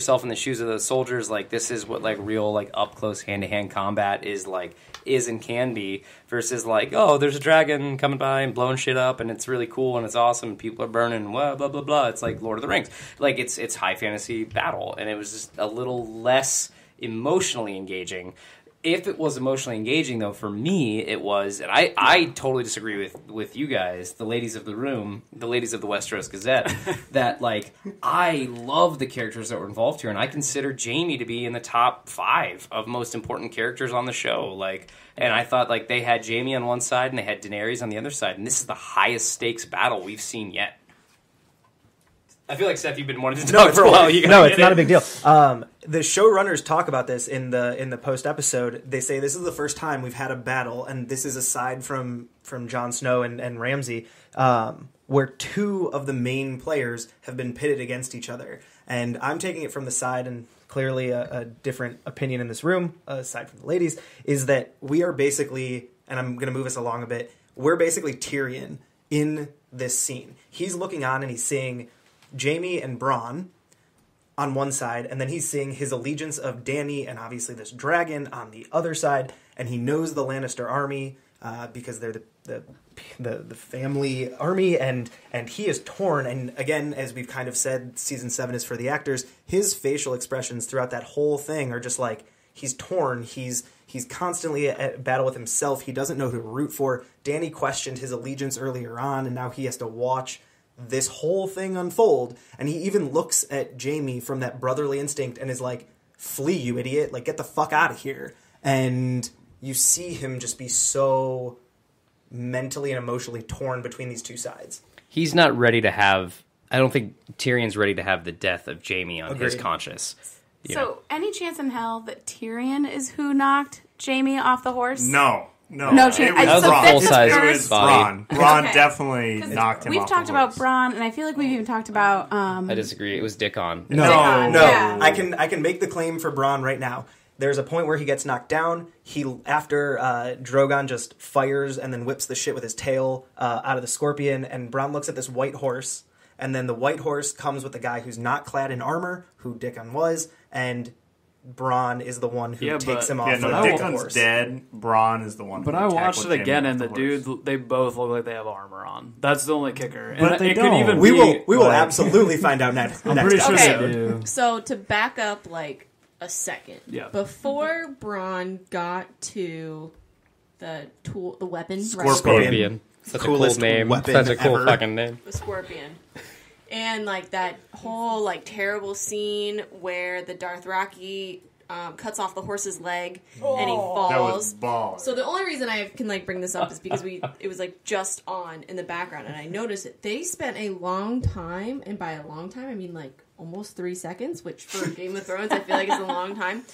yourself in the shoes of those soldiers, like this is what like real like up close hand to hand combat is like is and can be versus like oh there's a dragon coming by and blowing shit up and it's really cool and it's awesome and people are burning blah blah blah blah. It's like Lord of the Rings, like it's it's high fantasy battle and it was just a little less emotionally engaging if it was emotionally engaging though for me it was and i i totally disagree with with you guys the ladies of the room the ladies of the westeros gazette that like i love the characters that were involved here and i consider jaime to be in the top five of most important characters on the show like and i thought like they had jaime on one side and they had daenerys on the other side and this is the highest stakes battle we've seen yet I feel like Seth, you've been wanting to talk for a while. You no, it's not a big deal. Um, the showrunners talk about this in the in the post episode. They say this is the first time we've had a battle, and this is aside from from Jon Snow and, and Ramsay, um, where two of the main players have been pitted against each other. And I'm taking it from the side, and clearly a, a different opinion in this room, aside from the ladies, is that we are basically, and I'm going to move us along a bit. We're basically Tyrion in this scene. He's looking on and he's seeing Jaime and Bronn on one side, and then he's seeing his allegiance of Dany and obviously this dragon on the other side, and he knows the Lannister army uh, because they're the, the the the family army, and and he is torn. And again, as we've kind of said, season seven is for the actors. His facial expressions throughout that whole thing are just like he's torn. He's he's constantly at battle with himself. He doesn't know who to root for. Dany questioned his allegiance earlier on, and now he has to watch this whole thing unfold. And he even looks at Jaime from that brotherly instinct and is like, "Flee, you idiot! Like, get the fuck out of here!" And you see him just be so mentally and emotionally torn between these two sides. he's not ready to have. I don't think Tyrion's ready to have the death of Jaime on his conscience. You So, know. any chance in hell that Tyrion is who knocked Jaime off the horse? No, no, No it was That was a full-size It was body. Bronn. Bronn Okay. definitely 'Cause knocked him We've off talked the about horse. Bronn, and I feel like we've even talked about. Um, I disagree. It was Dickon. No, Dickon, No, Yeah. I can I can make the claim for Bronn right now. There's a point where he gets knocked down. He after uh, Drogon just fires and then whips the shit with his tail uh, out of the scorpion, and Bronn looks at this white horse, and then the white horse comes with the guy who's not clad in armor, who Dickon was, and Bronn is the one who Yeah, takes but- him off Yeah, the, no, I the Dickon's horse. dead. Bronn is the one. But who I watched it Jaime again, and the horse. dude, they both look like they have armor on. That's the only kicker. But and they it don't. could even We be, will we will like- absolutely find out next. I'm next pretty sure episode. they do. So to back up like a second, Yeah. before Bronn got to the tool, the weapon, right? Scorpion. Scorpion. Such a cool Coolest name. weapon Such a cool ever. fucking name. the scorpion, and like that whole like terrible scene where the Dothraki um, cuts off the horse's leg and he falls. That was balls. So the only reason I can like bring this up is because we it was like just on in the background and I noticed it. They spent a long time, and by a long time I mean like almost three seconds, which for Game of Thrones I feel like is a long time.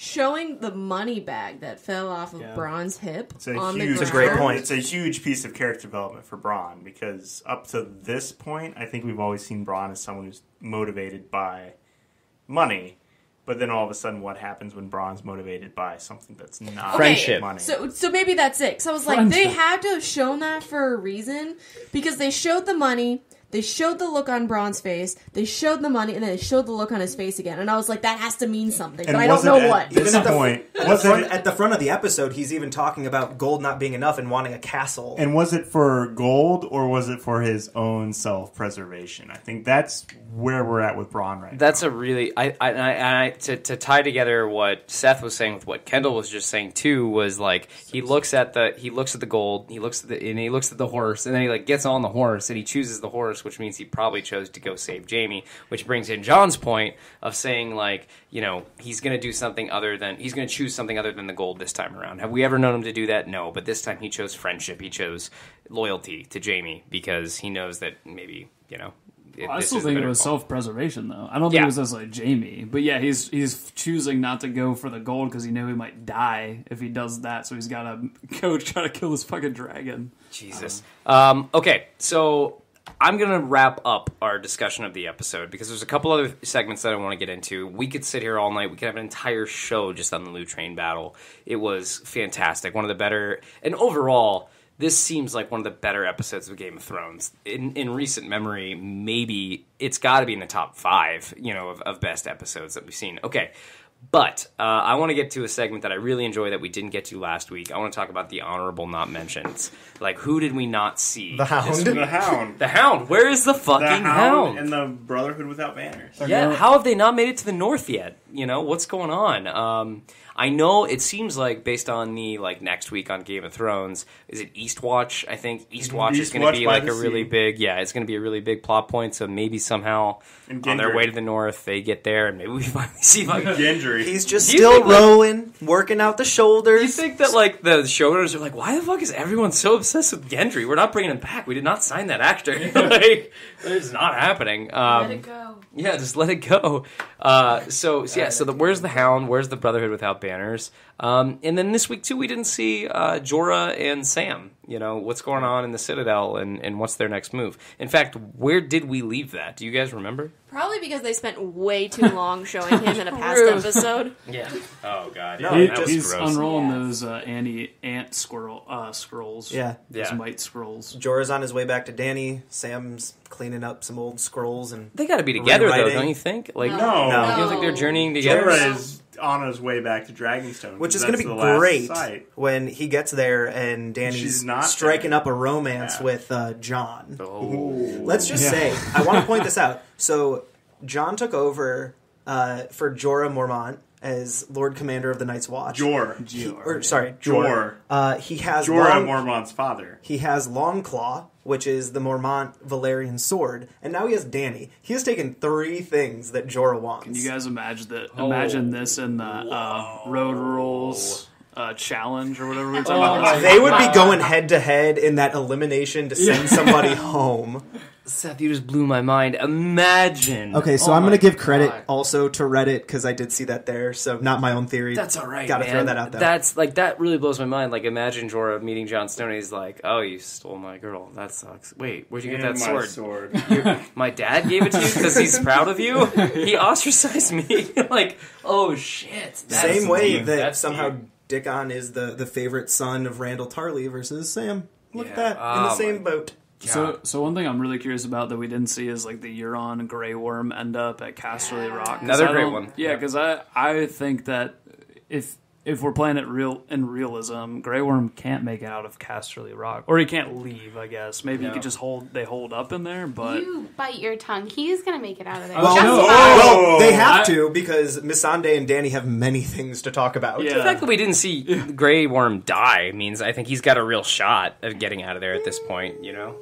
Showing the money bag that fell off of Yeah. Bronn's hip It's a on huge, the ground. It's a great point. It's a huge piece of character development for Bronn because up to this point, I think we've always seen Bronn as someone who's motivated by money. But then all of a sudden, what happens when Bronn's motivated by something that's not Friendship. money? So, so maybe that's it. So I was like, Friendship. they had to have shown that for a reason because they showed the money, they showed the look on Bronn's face, they showed the money, and then they showed the look on his face again. And I was like, that has to mean something, And but I don't know at what. Even at the- point, At the, was front, it at the front of the episode, he's even talking about gold not being enough and wanting a castle. And was it for gold or was it for his own self preservation? I think that's where we're at with Bronn right That's now. That's a really I I, I, and I to, to tie together what Seth was saying with what Kendall was just saying too was like he looks at the he looks at the gold he looks at the and he looks at the horse and then he like gets on the horse and he chooses the horse which means he probably chose to go save Jaime which brings in John's point of saying like you know he's gonna do something other than he's gonna choose something other than the gold this time around have we ever known him to do that no but this time he chose friendship he chose loyalty to Jaime because he knows that maybe you know it- I still think it was self preservation though. I don't Yeah. think it was just like Jaime, but yeah, he's he's choosing not to go for the gold because he knew he might die if he does that. So he's got to go try to kill this fucking dragon. Jesus. Um, okay, so I'm gonna wrap up our discussion of the episode because there's a couple other segments that I want to get into. We could sit here all night. We could have an entire show just on the Loot Train battle. It was fantastic. One of the better, and overall, this seems like one of the better episodes of Game of Thrones in in recent memory. Maybe it's got to be in the top five, you know, of, of best episodes that we've seen. Okay. But uh, I want to get to a segment that I really enjoy that we didn't get to last week. I want to talk about the honorable not mentions. Like, who did we not see? The Hound. The Hound. The Hound. Where is the The fucking Hound Hound? and the Brotherhood Without Banners. Yeah, how have they not made it to the north yet? You know, what's going on? Um, I know it seems like based on the like next week on Game of Thrones, is it Eastwatch? I think Eastwatch is going to be like the a really big, yeah, it's going to be a really big plot point. So maybe somehow on their way to the north, they get there, and maybe we finally see like. Gendry. He's just still think, like- rolling, working out the shoulders. You think that like the showrunners are like, why the fuck is everyone so obsessed with Gendry? We're not bringing him back. We did not sign that actor. like, it's not happening. Um, Let it go. Yeah, just let it go. Uh, so, so yeah, so the, where's the Hound? Where's the Brotherhood without banners? Um, and then this week too, we didn't see uh, Jorah and Sam. You know what's going on in the Citadel and, and what's their next move. In fact, where did we leave that? Do you guys remember? Probably because they spent way too long showing him in a past episode. Yeah. Oh god. No, yeah, He- that was he's gross. unrolling Yes. those uh, anti ant squirrel uh, scrolls. Yeah. those Yeah. mite scrolls. Jorah's on his way back to Dany. Sam's cleaning up some old scrolls and They got to be together though, don't you think? Like, No. No. you don't think they're journeying together? Jorah is on his way back to Dragonstone. which is going going to be great when he gets there and Dany's not striking there. up a romance Yeah. with uh, Jon. Oh. Let's just Yeah. say, I want to point this out. So, Jon took over uh, for Jorah Mormont as Lord Commander of the Night's Watch. Jeor. He- or sorry, Jeor. Jeor. Uh, he has Jorah long, Mormont's father. he has Longclaw, which is the Mormont Valyrian sword, and now he has Dany. He has taken three things that Jorah wants. Can you guys imagine that? Oh. Imagine this in the uh, Road Rules uh, challenge or whatever we're talking Oh about. they would be going head to head in that elimination to send somebody home. Seth, you just blew my mind. Imagine. Okay, so Oh I'm my going to give credit God. also to Reddit because I did see that there. So not my own theory. That's all right. Got to man. throw that out there. That's like that really blows my mind. Like imagine Jorah meeting Jon Snow and he's like, "Oh, you stole my girl. That sucks. Wait, where'd you get that my sword? sword. My dad gave it to you because he's proud of you. He ostracized me. like, oh shit. That's Same way deep. that That's somehow deep. Dickon is the, the favorite son of Randyll Tarly versus Sam. Look Yeah. at that in the Oh same my boat. So, so one thing I'm really curious about that we didn't see is like the Euron Grey Worm end up at Casterly Rock. Another I great one. Yeah, Yeah. because I I think that if if we're playing it real in realism, Grey Worm can't make it out of Casterly Rock, or he can't leave. I guess maybe No. he could just hold they hold up in there, but. you bite your tongue. He's gonna make it out of there. Well, no. fine. Oh, well, oh, they oh. have I- to because Missandei and Dany have many things to talk about. Yeah. The fact that we didn't see Grey Worm die means I think he's got a real shot of getting out of there at this point. You know.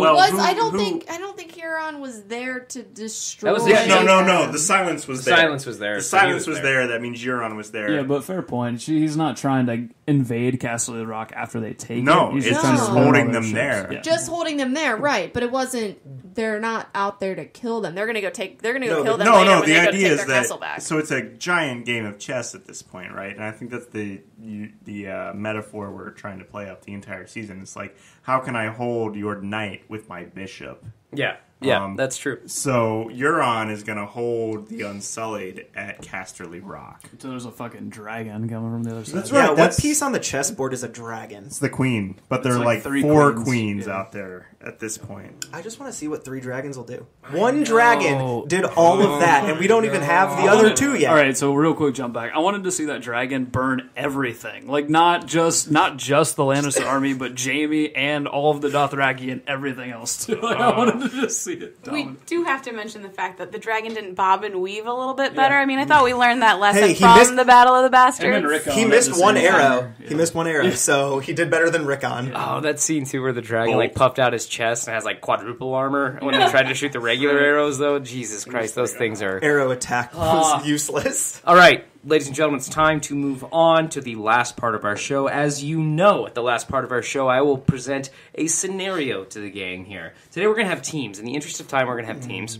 Well, was who- I don't who- think I don't think Euron was there to destroy. That was the Yeah, no, no, no. The silence was The there. silence was there. The so he silence was there. That means Euron was there. Yeah, but fair point. She, he's not trying to invade Casterly Rock after they take No, it. He's it's just just holding them ships. there. Yeah. just holding them there, right? But it wasn't. They're not out there to kill them. They're gonna go take. They're gonna go No, kill them no, later no. when The idea is that so it's a giant game of chess at this point, right? And I think that's the you, the uh, metaphor we're trying to play out the entire season. It's like, how can I hold your knight with my bishop? Yeah. Yeah. Um, that's true. So Euron is going to hold the Unsullied at Casterly Rock. So there's a fucking dragon coming from the other side. That's Yeah, right. what piece on the chessboard is a dragon? It's the queen, but there are like like, three four queens. queens, Yeah. out there at this point. I just want to see what three dragons will do. One dragon did all of that, and we don't even have the other two yet. All right, so real quick jump back. I wanted to see that dragon burn everything, like not just not just the Lannister army, but Jaime and all of the Dothraki and everything else too. Like, I wanted to just see it. We dominate. do have to mention the fact that the dragon didn't bob and weave a little bit better. I mean, I thought we learned that lesson Hey, from missed- the Battle of the Bastards. And He missed one arrow. Yeah. He missed one arrow, so he did better than Rickon. Oh, that scene too where the dragon like oh. puffed out his chest and has like quadruple armor. When they tried to shoot the regular arrows, though, Jesus Christ, those things are. Arrow attack was ah. useless. All right, ladies and gentlemen, it's time to move on to the last part of our show. As you know, at the last part of our show, I will present a scenario to the gang here. Today, we're going to have teams. In the interest of time, we're going to have teams.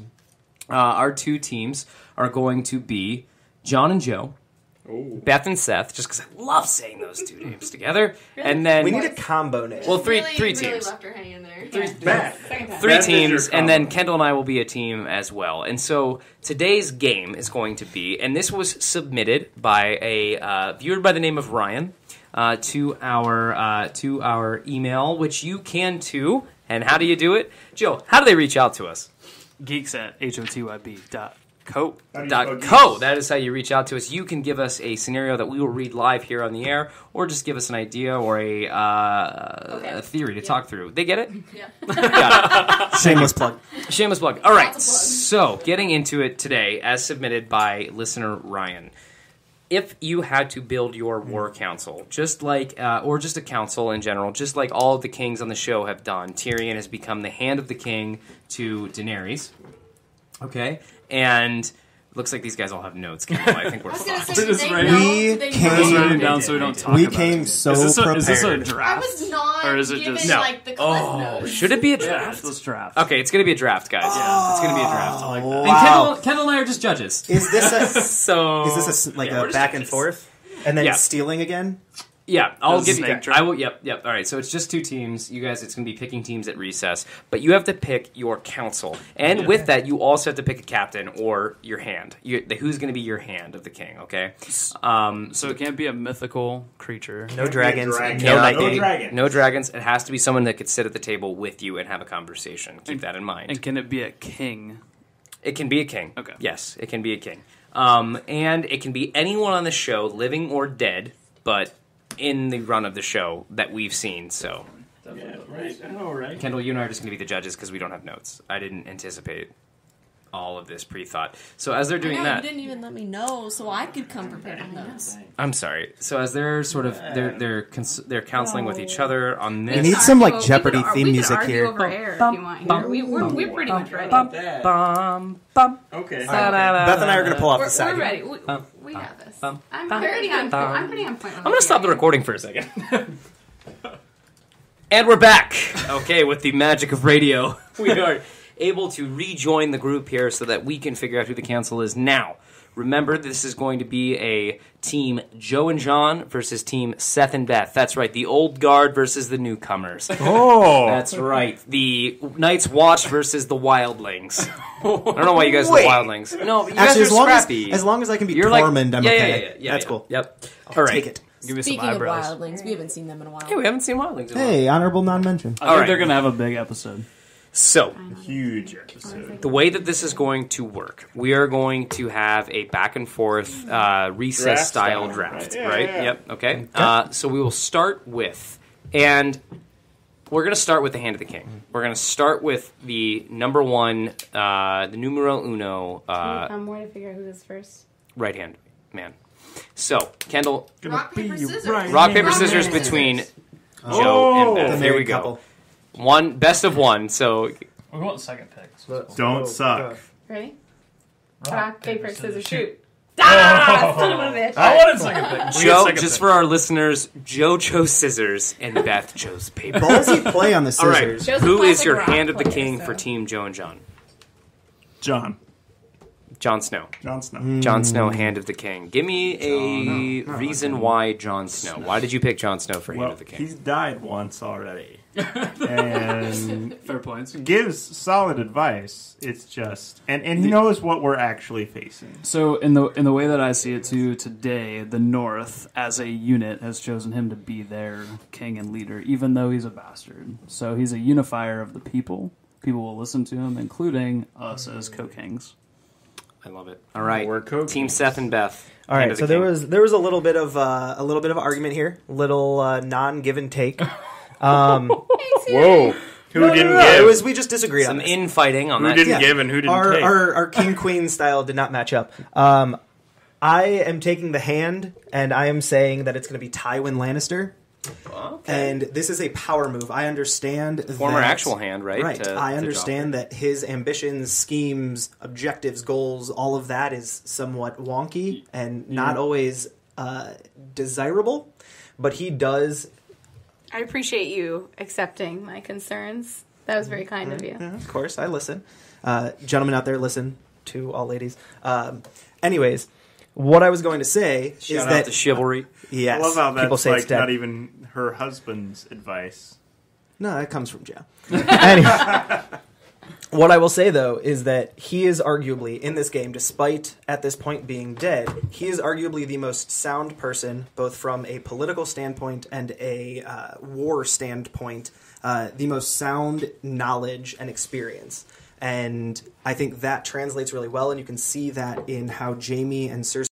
Uh, our two teams are going to be John and Joe. Beth and Seth, just because I love saying those two names together, and then We need a combo name. well, three really, three really teams. left her hanging there. Matt. three Beth is your teams, and then Kendall and I will be a team as well. And so today's game is going to be, and this was submitted by a uh, viewer by the name of Ryan. uh, to our uh, to our email, which you can too. And how do you do it, Joe? How do they reach out to us? Geeks at hotyb dot co. How do you Dot co. That is how you reach out to us. You can give us a scenario that we will read live here on the air, or just give us an idea or a, uh, Okay. a theory to talk through. They get it? Yeah. Got it. Shameless plug. Shameless plug. All right. Lots of plugs. So, getting into it today, as submitted by listener Ryan. If you had to build your war council, just like, uh, or just a council in general, just like all of the kings on the show have done, Tyrion has become the hand of the king to Daenerys. Okay, and looks like these guys all have notes. Kendall. I think we're I was gonna fine. say, did they know? We Did they came- Let's write it down so we don't talk we about came it. so Is this, a, is this a prepared. I draft? was not Or is it given just- No. like the Oh, cliff notes. should it be a Yeah, draft? let's draft. Okay, it's gonna be a draft, guys. Yeah, it's gonna be a draft. I like that. And Wow. Kendall, Kendall and I are just judges. Is this a So is this a s- like Yeah, we're a just back and forth, and then Yeah. stealing again? Yeah, I'll give you. snake draft? I will. Yep, yep. All right. So it's just two teams. You guys, it's going to be picking teams at recess, but you have to pick your council, and Yeah. with that, you also have to pick a captain or your hand. You, the, who's going to be your hand of the king? Okay. Um, So it can't be a mythical creature. No dragons. dragon. no, No night night. dragons. no dragons. It has to be someone that could sit at the table with you and have a conversation. Keep that in mind. And can it be a king? It can be a king. Okay. Yes, it can be a king. Um, and it can be anyone on the show, living or dead, but in the run of the show that we've seen. So, Yeah, right. I know, right? Kendall, you and I are just going to be the judges because we don't have notes. I didn't anticipate all of this pre-thought. So as they're I doing know, that, you didn't even let me know, so I could come prepared with notes. I'm sorry. So as they're sort of they're they're cons- they're counseling with each other on this. We need some like Jeopardy we could, theme we could music argue here. over air if you want. Here. We, we're, we're pretty much ready. Bum, bum, bum, Okay. da-da-da. Beth and I are going to pull off We're, the side. we're ready. We, Bum, we got this. bum, I'm bum, pretty on. bum. I'm pretty on point. I'm going to stop the recording for a second. and we're back. Okay, with the magic of radio, we are able to rejoin the group here so that we can figure out who the council is now. Remember, this is going to be a team Joe and John versus team Seth and Beth. That's right, the old guard versus the newcomers. Oh. That's right, the Night's Watch versus the Wildlings. I don't know why you guys are the Wildlings. No, but you guys Actually, are as long as, scrappy. as long as I can be You're like Tormund, I'm yeah, okay. yeah, yeah, yeah, That's yeah. cool. Yep. All right. Take it. Give me Speaking some of eyebrows. wildlings, we haven't seen them in a while. Yeah, we haven't seen Wildlings. In a while. Hey, honorable non-mention. I think All right. they're gonna have a big episode. So, Huge episode. the way that this is going to work, we are going to have a back and forth uh, recess Draft style style, draft, right? Yeah, right? yeah, yeah. Yep. Okay. Uh, so we will start with, and we're going to start with the hand of the king. We're going to start with the number one, uh, the numero uno, uh, I'm more to figure out who goes first. right hand man. So, Kendall, Rock, paper, scissors. rock, paper, scissors between scissors. Joe and Beth. The Here we married go. Couple. One, best of one. So, We're going second pick. Don't suck. Ready? Rock, paper, scissors, shoot. Ah, son of a bitch. I wanted second pick. We get Joe, second just pick. for our listeners, Joe chose scissors and Beth chose paper. Ballsy play on the All right, scissors. Joe's a who is classic your rock hand of the player, king so- for Team Joe and John? John. Jon Snow. Jon Snow. Mm. Jon Snow, hand of the king. Give me a reason why Jon Snow. Why did you pick Jon Snow for hand Well, of the king? he's died once already. And fair points. gives solid advice. It's just and, and he knows what we're actually facing. So in the in the way that I see it too today, the North as a unit has chosen him to be their king and leader, even though he's a bastard. So he's a unifier of the people. People will listen to him, including us as co-kings. I love it. All right, We're co-kings. Team Seth and Beth. All hand right, of so the there was there was a little bit of uh, a little bit of argument here, little uh, non give and take. Um, Whoa. Who no, no, didn't no, no, give? It was we just disagreed some on this. infighting on who that. didn't yeah. give and who didn't our, take? our our king queen style did not match up. Um, I am taking the hand, and I am saying that it's going to be Tywin Lannister. Okay. And this is a power move. I understand Former that- actual hand, right? Right. to- I understand that his ambitions, schemes, objectives, goals, all of that is somewhat wonky and not always uh, desirable. But he does. I appreciate you accepting my concerns. That was very kind of you. Yeah, of course, I listen. Uh, gentlemen out there, listen to all ladies. Um, anyways, what I was going to say Shout is out that the chivalry. yes, I love how people that's say it's like dead. not even her husband's advice. No, that comes from Joe. anyway, What I will say though is that he is arguably in this game, despite at this point being dead, he is arguably the most sound person, both from a political standpoint and a uh, war standpoint, uh, the most sound knowledge and experience. And I think that translates really well, and you can see that in how Jaime and Cersei